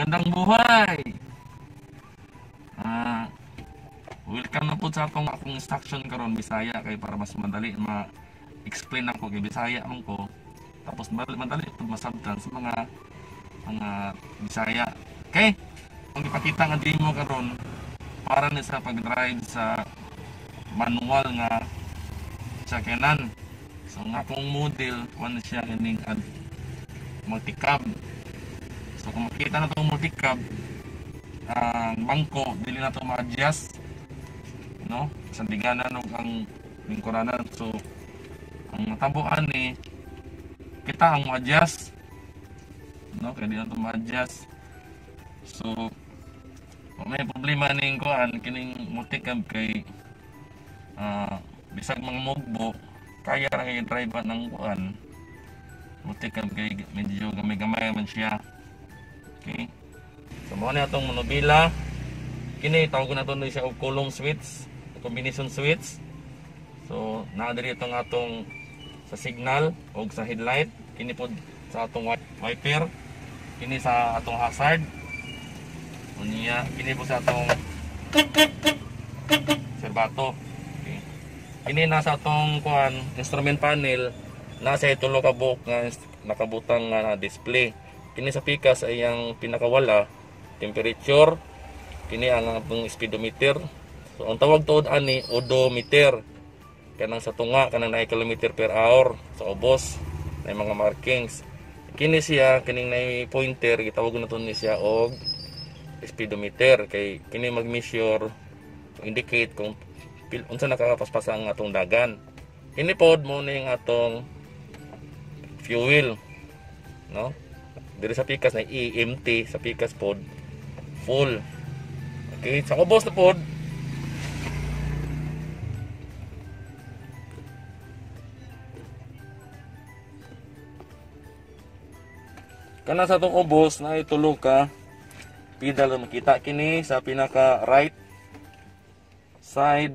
Magandang buhay! Ah, welcome na po sa akong akong instruction karon Bisaya kay para mas madali ma-explain ako kay Bisaya man ko. Tapos madali madali pud masabtan sa mga mga Bisaya. Okay? Ang ipakita nga demo karon para ni sa pag-drive sa manual nga sakyanan. So nga akong model kuan siya kining ad multi-cab. So kung makita na itong multi-cab, ang bangko, dili na ito ma-adjust. No? Sandinganan o ang lingkuranan. So, ang tabuan ni kita ang ma-adjust. No? Kaya di na ito ma-adjust. So, may problema ning kuan kining multi-cab kay ah, bisag mga mugbo, kaya ra kay drive ng kuan multi-cab kay medyo gamay-gamay man siya. Okay. So mo na itong monobila. Kini tawag na ito siya og switch, combination switch. So naa diri itong atong sa signal o sa headlight. Kini po sa atong wi- wiper. Kini sa atong hazard. Unya kini po sa atong serbato. Okay. Kini nasa atong kuan instrument panel nasa itulo ka buok nakabutang nga na display. Kini sa pikas ay ang pinakawala temperature kini ang atong speedometer. So ang tawag tuod ani odometer. Kanang sa tunga kanang 9 km per hour sa ubos na mga markings. Kini siya kining na pointer gitawag na ni siya og speedometer kay kini mag-measure indicate kung unsa nakakapaspas ang atong dagan. Kini pod mo ning atong fuel no diri sa pikas na EMT sa pikas pod. Full. Okay sa ubos na pod. Kana sa tong ubos na itulo ka. Pedal makita kini sa pinaka right side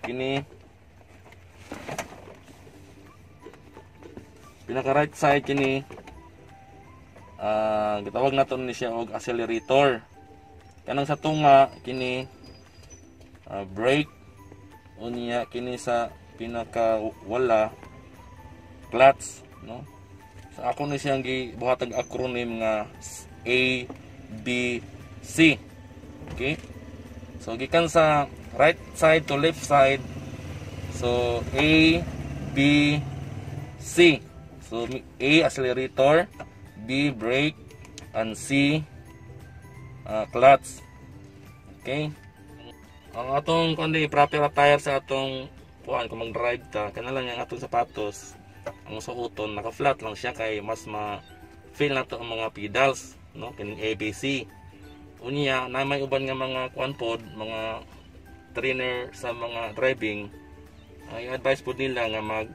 kini. Pinaka right side kini ah gitawag naton ni siya og accelerator. Kanang sa tunga kini ah, brake. Unya kini sa pinaka wala clutch no? Sa ako ni siyang gibuhatag acronym nga A B C. Okay? So gikan sa right side to left side. So A B C. So A accelerator B brake and C uh, clutch. Okay? Ang atong kundi proper attire sa atong kuan kung mag-drive ta kana lang ang atong sapatos ang suoton naka flat lang siya kay mas ma feel na to ang mga pedals no? Kining ABC unya na may uban nga mga kuan pod mga trainer sa mga driving ay advice po nila nga mag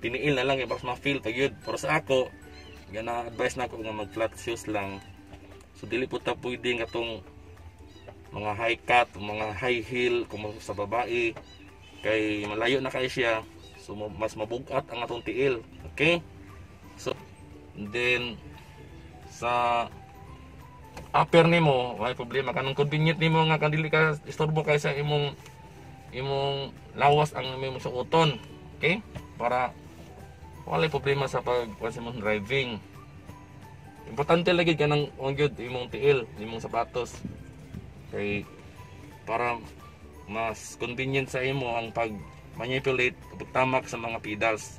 piniil na lang mas ma-feel pag yun pero sa ako yan na advice na ako nga mag flat shoes lang. So dili po ta pwede nga tong mga high cut mga high heel kung sa babae. Kay malayo na kay siya. So ma- mas mabugat ang atong tiil. Okay? So then sa upper nimo wala problema. Kanang convenient nimo nga kanang dili ka istorbo kay sa imong imong lawas ang imong suoton. Okay? Para wala problema sa pag imong driving. Importante lagi ka ng gyud imong tiil imong sapatos. Kay para mas convenient sa imo ang pag manipulate pagtamak sa mga pedals.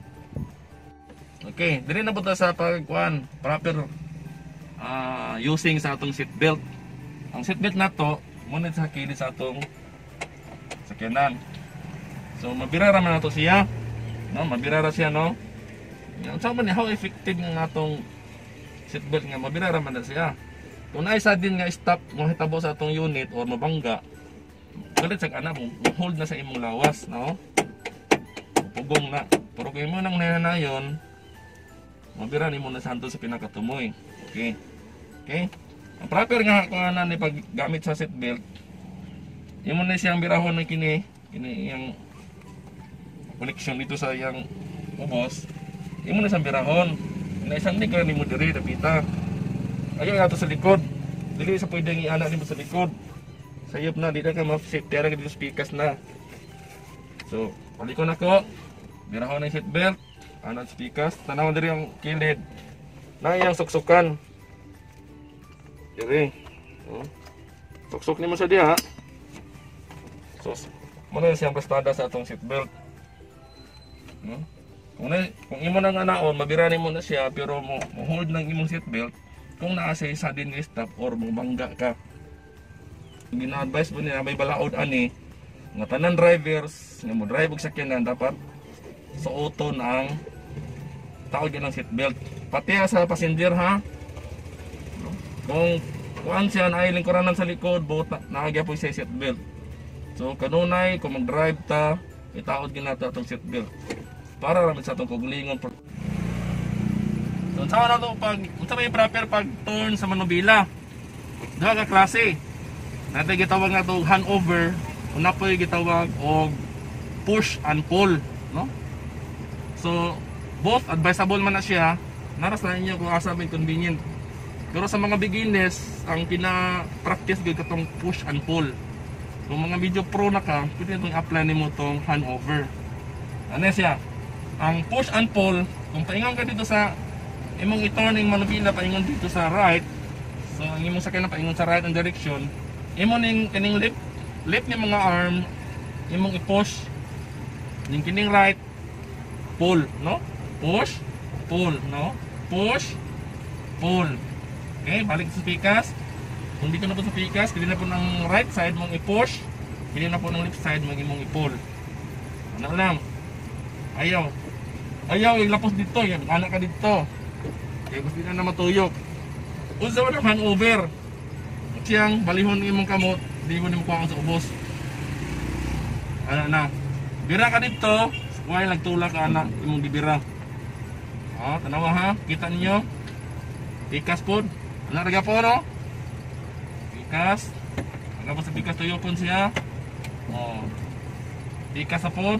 Okay dili na punta sa pagkuan proper ah, using sa atong seat belt ang seat belt nato muna sa kili sa atong sakyanan. So mabirara man nato siya. No mabirara siya no yan sa man how effective nga atong seat belt nga? Mabirara man na siya. Kung naay sa din nga stop mo hitabo sa atong unit or mabangga galit sa ana mo hold na sa imong lawas no? Pugong na. Pero kung mo nang nananayon mabira ni mo na santo sa pinakatumoy. Okay? Okay? Ang proper nga kung ana ni paggamit sa seat belt imo na siyang birahon na kini kini yang connection dito sa yang ubos imo na siyang birahon na isang ni ni mo diri dapita ayaw nga to sa likod dili sa pwedeng iana nimo sa likod. Sayop na di na ka ma-safety ara dito speakers na. So, balik ko na ko. Biraho na yung seatbelt. Ano speakers. Tanaw diri ang kilid. Na iyang suksukan. Diri. Oh. Suksok nimo sa diha. So, mo na siyang pastada sa atong seatbelt. Hmm? Kung, na, kung imo nang anaon, mabirani mo na siya, pero mo, mo hold ng imong seatbelt, kung naa sa sudden stop or mo bangga ka. Gina-advise mo niya, may balaod ani, nga tanan drivers, nga mo drive og sakyanan, dapat suoton ang yan ng seatbelt. Pati sa passenger ha, kung kuan siya na ay lingkuranan sa likod, buot na, naagya po siya seatbelt. So kanunay, kung mag-drive ta, itaod ginato atong seatbelt para lang sa itong kugulingon. So, sa na pag unsa may proper pag turn sa manubila. Duha ka klase. Natin gitawag na to handover, una po gitawag og push and pull, no? So, both advisable man na siya. Naras na inyo kung asa may convenient. Pero sa mga beginners, ang pina-practice gyud katong push and pull. Kung mga video pro na ka, pwede itong apply nimo tong handover. Ano siya? Ang push and pull. Kung paingon ka dito sa imong i-turning manubila paingon dito sa right. So ang imong sakyan na paingon sa right ang direction. Imo ning kining lip lip ni mga arm imong i-push. Ning kining right pull no? Push pull no? Push pull. Okay balik sa pikas. Kung dito na po sa pikas pili na po ng right side mong i-push. Pili na po ng left side mong imong i-pull. Ano lang? Ayaw Ayaw, ilapos dito. Yan, anak ka dito. Kaya gusto na na matuyok. Unsa man ang hangover. Siyang balihon imong kamot, di mo nimo kuha sa ubos. Ano na. Bira ka dito, why nagtulak ka anak imong gibira. Oh, tanawa ha, kita ninyo. Pikas pod. Anak raga po no? Pikas. Aga po sa pikas tuyokon siya. Oh. Pikas sa pod.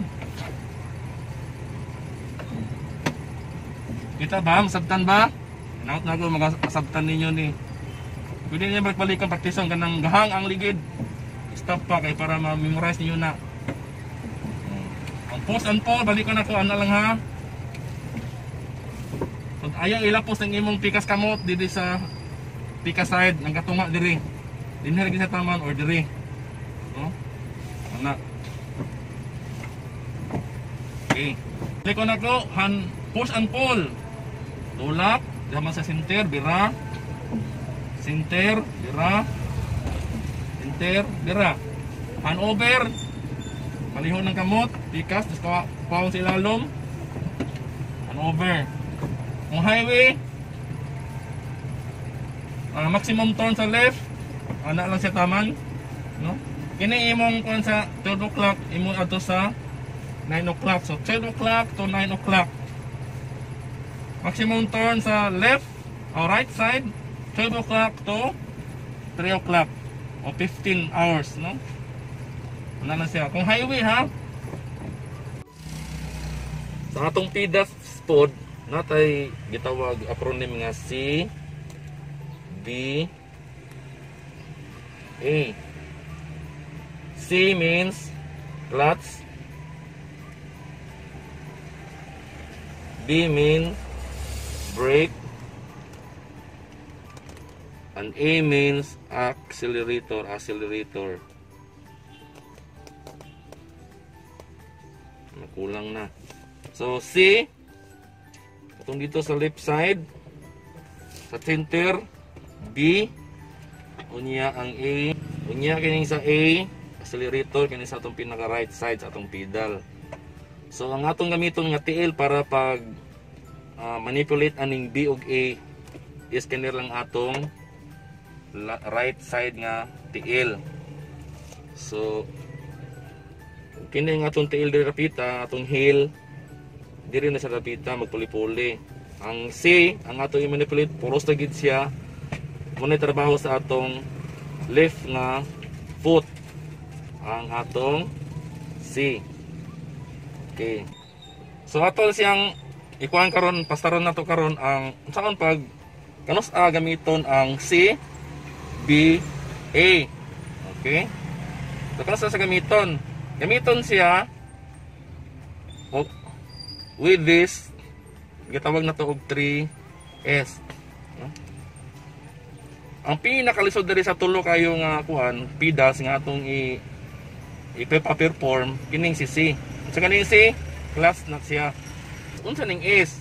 Kita ba? Masabtan ba? Naot na ko makasabtan ninyo ni. Pwede niya magbalikan praktison ka ng gahang ang ligid. Stop pa kay para ma-memorize niyo na. Ang post and pull, balikan na ko ano lang ha. Kung ayaw ilapos ng imong pikas kamot diri sa pikas side ng katunga diri. Dinhi lagi sa taman or diri. No? Ana. Okay. Balikan na ko, han push and pull tulak naman sa center bira. Center bira. Center bira. Hanover palihon ng kamot pikas dis pawon sa ilalom. Hanover. Kung highway uh, maximum turn sa left ana lang siya taman no? Kini imong kon sa 12 o'clock imong ato sa 9 o'clock. So 12 o'clock to 9 o'clock Maximum turn sa left or right side 12 o'clock to 3 o'clock o 15 hours no? Ano na siya. Kung highway ha? Sa atong PDAF pod natay gitawag acronym nga C D A. C means clutch B means brake and A means accelerator accelerator. Nakulang na. So C itong dito sa left side sa center B. Unya ang A. Unya kining sa A accelerator kining sa atong pinaka right side sa atong pedal. So ang atong gamiton nga TL para pag uh, manipulate aning B ug A. Is kanir lang atong right side nga TL so kini nga atong TL diri rapita atong heel diri na sa rapita magpuli-puli. Ang C ang atong i-manipulate puros na gid siya. Muna trabaho sa atong left nga foot. Ang atong C. Okay. So atol siyang ikuan karon pastaron nato karon ang unsaon pag kanus a gamiton ang C B, A. Okay? So, kung sa gamiton? Gamiton siya o, with this gitawag na to og 3S. No? Ang pinakalisod diri sa tulo kayo nga kuan, pidas nga atong i ipe-perform kining si C. Sa kaning C, class na siya. Unsa ning S?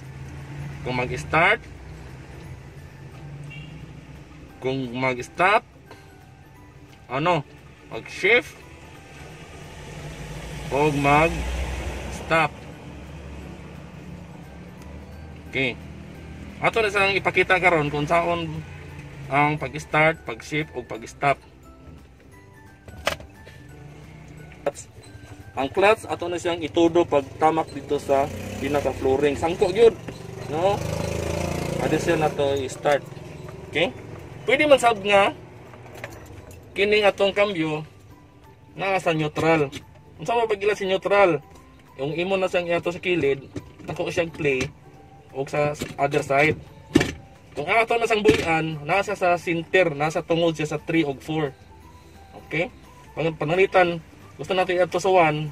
Kung mag-start kung mag-stop ano, mag-shift o mag-stop. Okay. Ato na sang ipakita karon kung saon ang pag-start, pag-shift o pag-stop. Ang clutch ato na siyang itudo pag tamak dito sa pinaka flooring. Sangko gyud, no? Ade siya na to i-start. Okay? Pwede man sab nga kining atong kambyo na sa neutral. Unsa mo pagila si neutral? Yung imo na siyang iato sa kilid, nako siyang play o sa other side. Kung ato na sang buyan, nasa sa center, nasa tungod siya sa 3 o 4. Okay? Pag panalitan, gusto natin ato sa 1,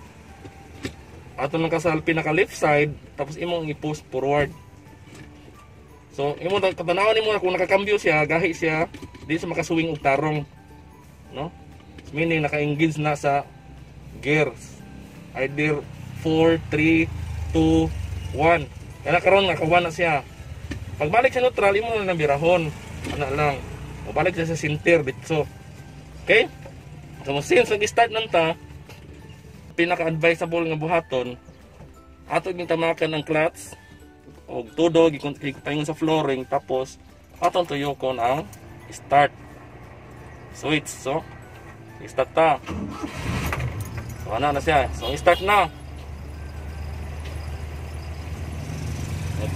ato nang kasal pinaka left side, tapos imong i-post forward. So, imo katanawon nimo na kung nakakambyo siya, gahi siya, di sa makaswing og tarong. No? Meaning naka-engage na sa gears. Either 4, 3, 2, 1. Kaya karon nakawan na siya. Pagbalik sa neutral, imo na nabirahon. Ano lang. O sa center dito. Okay? So since nag-start nang ta, pinaka-advisable nga buhaton, ato ging tamakan ang clutch o tudog ikapaingon sa flooring tapos atong tuyokon ang start switch so start ta so ano na siya so start na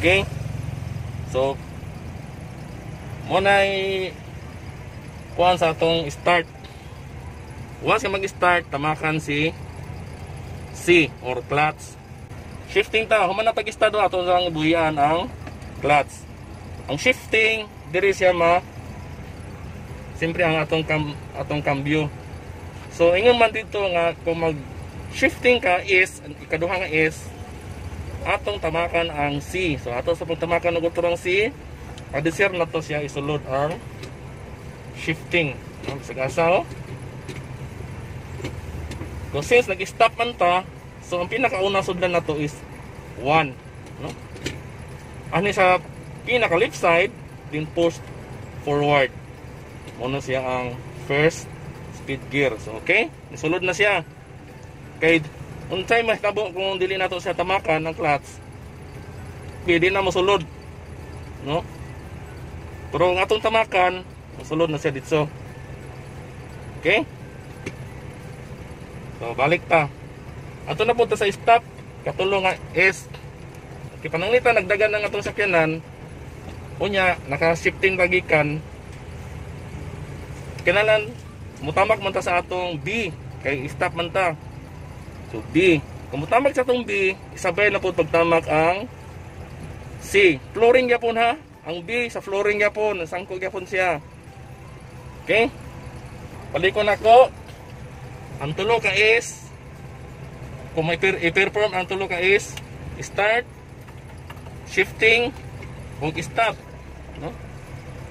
Okay? So, muna kuhan sa atong start. Once ka mag-start, tamakan si C or clutch. Shifting ta, human na pag-start ato sa ibuhian ang clutch. Ang shifting, diri siya ma Siyempre ang atong kam, atong cambio. So ingon man dito nga kung mag shifting ka is ikaduha nga is atong tamakan ang C. So ato sa pagtamakan ng uturang C, adisir na to siya isulod ang shifting. Ang sagasa oh. So since nag-stop man ta, so ang pinakauna sudlan na to is 1, no? Ani sa pinaka left side, din post forward. Muna siya ang first speed gear. So okay, isulod na siya. Kay unsay mas tabo kung dili nato siya tamakan ng clutch pwede na mosulod no pero ang atong tamakan mosulod na siya dito okay so balik ta ato na punta sa stop katulong nga is okay, pananglitan nagdagan ng atong sakyanan unya naka shifting pagikan kinalan mutamak man ta sa atong B kay stop man ta So B. Kung sa itong B, isabay na po pagtamak ang C. Flooring yapon ha. Ang B sa flooring yapon. Sangko yapon siya. Okay? Palikon ako. Ang tulo ka is kung i-perform ang tulo ka is start, shifting, ug stop. No?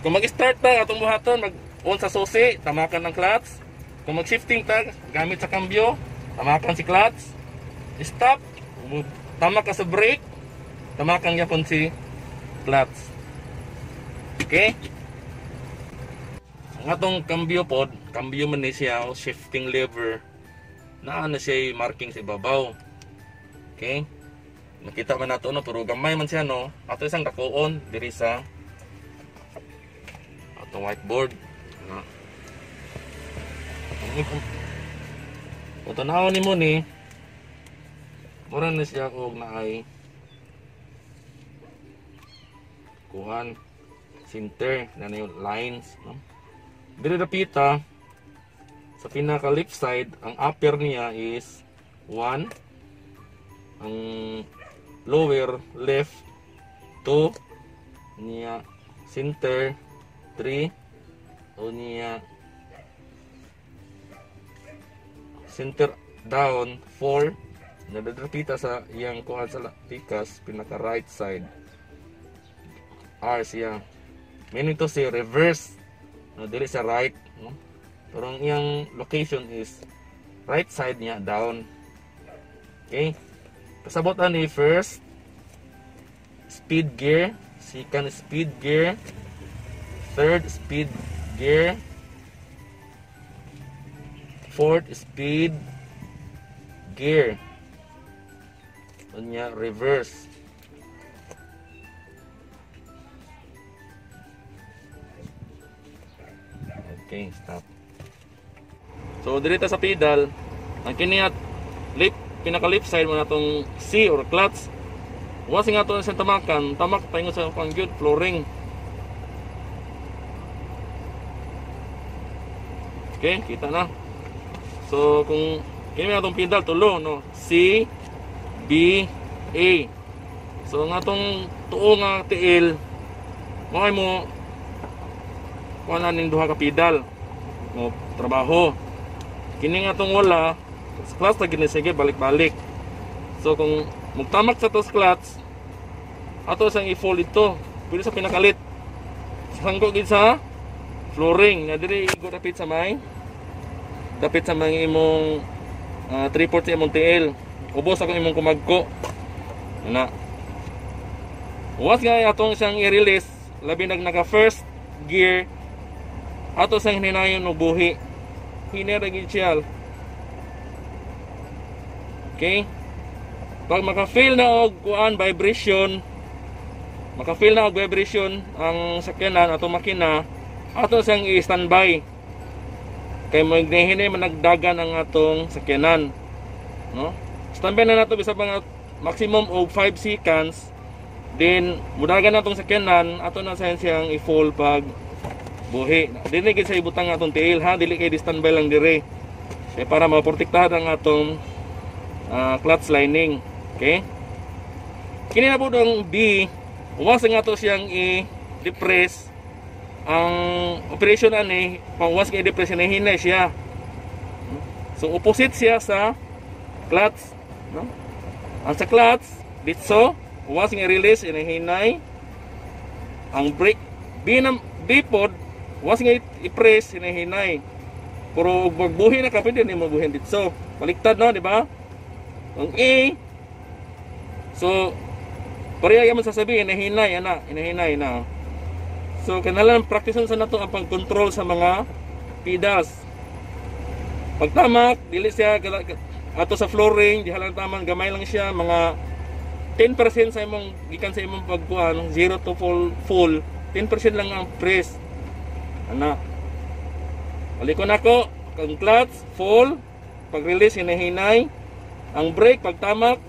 Kung mag-start ta atong buhaton, mag-on sa susi, tamakan ng clutch. Kung mag-shifting ta, gamit sa kambyo, tamakan si clutch stop tama ka sa brake tamakan yapon si clutch okay ang atong cambio pod cambio man ni siya o shifting lever. Naa na siya marking sa ibabaw. Okay? Nakita man nato no? Pero gamay man siya no? Ato isang dakuon diri sa atong whiteboard. No? kung tanawon ni mo ni. Mura na siya og naay kuhan center na na yung lines no? dire pita sa pinaka left side, ang upper niya is 1. Ang lower left 2. Niya center 3. O niya center down 4. Nadadrapita sa iyang kuhan sa tikas pinaka right side. R siya. Meaning to say reverse. No, dili sa right. No? Pero ang iyang location is right side niya down. Okay? Kasabot ani first speed gear second speed gear third speed gear fourth speed gear. Unya reverse. Okay stop so direta sa pedal ang kiniat lip pinaka lip side mo na tong C or clutch Once nga to sa tamakan, tamak paingon sa pang good flooring. Okay, kita na. So kung kini nga tong pedal tulo no, C B A. So nga tong tuo nga tiil mo mo wala ning duha ka pedal mo trabaho. Kini nga tong wala, sa na gini balik-balik. So kung magtamak sa tos clutch, ato sang i-fold ito. Pwede sa pinakalit. Sangko gid sa flooring na diri igo dapit sa may dapit sa mga imong uh, 340 imong TL. Ubos ako imong kumagko. Na. Once nga atong siyang i-release, labi nag naka first gear ato sang hinayon og buhi. Hinera gid siya. Okay? Pag maka-feel na og kuan vibration, maka-feel na og vibration ang sakyanan ato makina, ato siyang i-standby. Kay mo ignihinay managdagan ang atong sakyanan. No? Standby na nato bisag mga maximum og 5 seconds. Then mudagan natong sakyanan, ato na siyang siyang i-full pag buhi. Dili gid sa ibutang atong tail ha, dili kay standby lang dire. Kaya para maprotektahan ang atong ah, clutch lining. Okay? Kini na po ang B, umasa nga to siyang i-depress. Ang operation ani, pang once nga i-depress na hinay siya. So opposite siya sa clutch, no? Ang sa clutch, ditso, once nga release inahinay. Ang brake B na B pod, once nga i-press inahinay. Pero magbuhi na ka pwede ni magbuhin ditso. Baliktad no, di ba? Ang A, so, pareha yaman sasabihin, inahinay, ana, inahinay na. So, kanalan, practicean sa nato ang pag-control sa mga pedals. Pagtamak, dili siya, ato sa flooring, di halang taman, gamay lang siya, mga 10% sa imong, gikan sa imong pagkuhan, 0 to full, full, 10% lang ang press. Ana. Balik ko na ko, ang clutch, full, pag-release, hinahinay, ang brake pagtamak.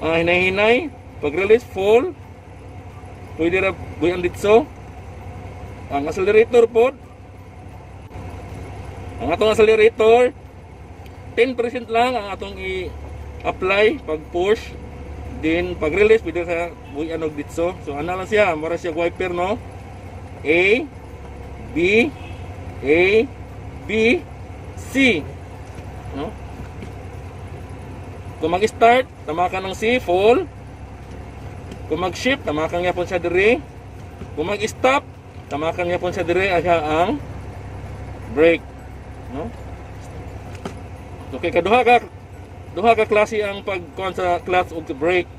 Ah hinahinay. Pag release full. Pwede ra buyan ditso ang accelerator pod. Ang atong accelerator 10% lang ang atong i-apply pag push then pag release pwede sa buyan og ditso so ana lang siya. Mura siya wiper no? A B A B C no kung mag-start, tamakan ng C, full. Kung mag-shift, tamakan nga po siya dire. Kung mag-stop, tamakan nga po siya dire aya ang brake. No? Okay, kaduha ka duha ka klase ang pagkuhan sa clutch ug brake.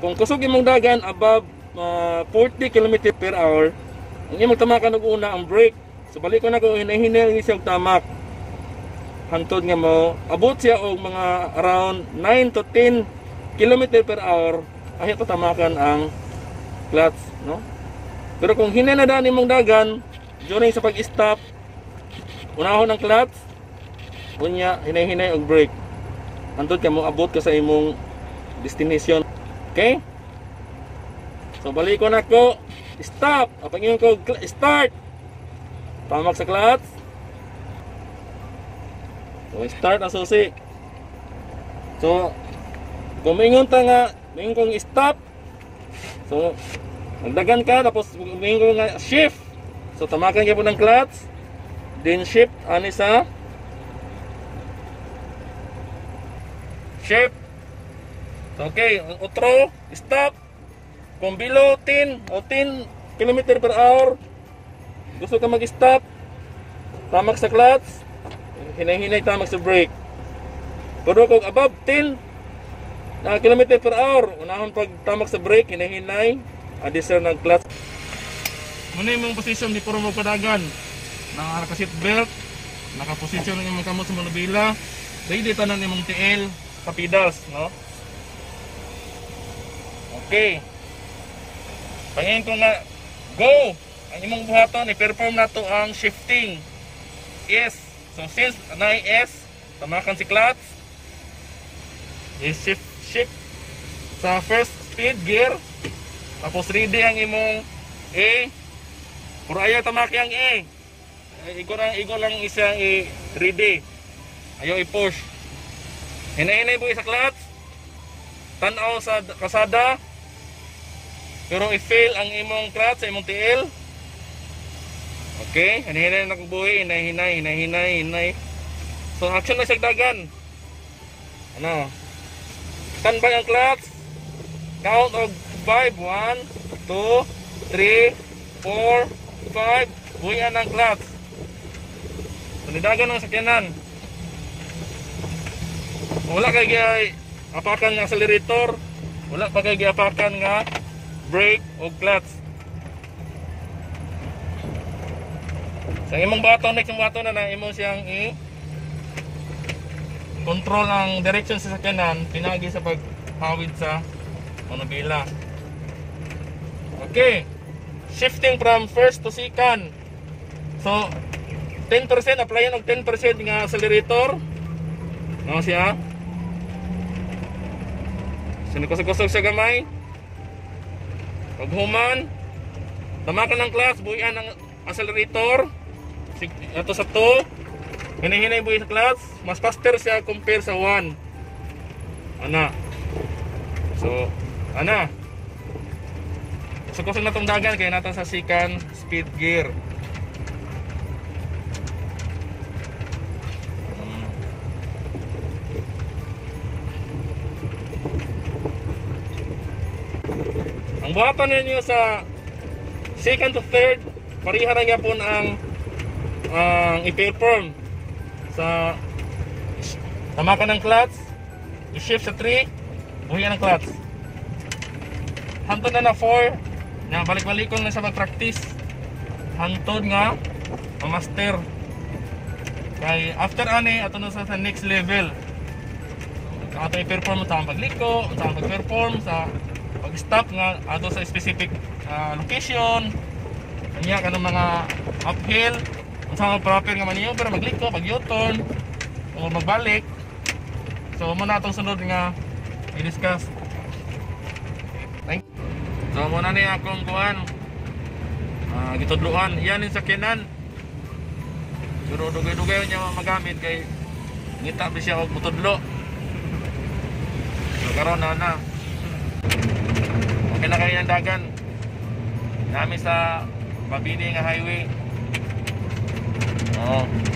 Kung kusog imong dagan above ah, 40 km per hour, ang imong tamakan og una ang brake. So balik ko na ko hinahinay siya og tamak. Hantod nga mo abot siya og mga around 9 to 10 km per hour ay tamakan ang clutch no? Pero kung hinanadaan imong dagan during sa pag-stop unahon ang clutch unya hinay-hinay og brake hantod ka mo abot ka sa imong destination. Okay? So balik ko na ko stop apang ingon ko start tamak sa clutch So, start ang susi. So, kung mingon ta nga, mingon stop. So, magdagan ka, tapos mingon nga shift. So, tamakan ka po ng clutch. Then shift, ani sa Shift. Okay, utro, stop. Kung below 10 o 10 km per hour, gusto ka mag-stop, tamak sa clutch, hinay-hinay tamak sa brake. Pero kung above 10 na kilometer per hour, unahon pag tamak sa brake, hinay-hinay, addition ng clutch. Muna yung position ni puro mo padagan. Naka seat belt, naka-position ng mga kamot sa manubila, ready tanan yung mga TL sa pedals, no? Okay. Pangin ko nga, go! Ang imong buhaton, i-perform na to ang shifting. S. So since na S, tamakan si clutch. I-shift, shift sa first speed gear. Tapos ready ang imong A. Puro ayaw tamaki ang A. Eh, Igo lang, igo lang isang i ready. Ayaw i-push. Hinahinay po sa clutch. Tanaw sa kasada. Pero i-fail ang imong clutch sa imong TL. Okay, hinahinay na kubuhi, hinahinay, hinahinay, hinay. So action na sa dagan. Ano? Standby ang clutch. Count of 5, 1, 2, 3, 4, 5. Buhian ang clutch. Panidagan ang sakyanan. Wala kay apakan nga accelerator. Wala pa kay giapakan nga brake o clutch. Sa imong bato next imong bato na na imo siyang i control ang direction sa sakyanan pinagi sa paghawid sa manubila. Okay. Shifting from first to second. So 10% applyan og 10% nga accelerator. Ano siya? Sinukusog-kusog sa gamay. Pag human, tamakan ng clutch, buhian ng accelerator. Ito sa 2. Hinahinay buhi sa clutch. Mas faster siya compare sa 1. Ana. So, ana. Kusog-kusog na tong dagan kaya natin sa second speed gear. Buhatan ninyo sa second to third, pariha na niya po ang ang i-perform sa tamakan ng clutch, i-shift sa 3, buhiyan ng clutch. Hantod na na 4, na balik-balikon na sa mag-practice. Hantod nga, ma-master. Kay after ani, ato na sa, sa next level. Ato i-perform sa pagliko, sa pag-perform, sa pag-stop nga ato sa specific ah, location. Kanya kanang mga uphill, unsa nga proper nga maneuver, magliko, pag U-turn, o magbalik. So mo na itong sunod nga i-discuss. So muna ni akong kuhan. Ah, gitudluan. Yan yung sakyanan. Pero dugay-dugay niya magamit kay ngita siya og mutudlo. So karon na na. Okay na kayo yung dagan. Nami sa Mabini nga highway. Oo.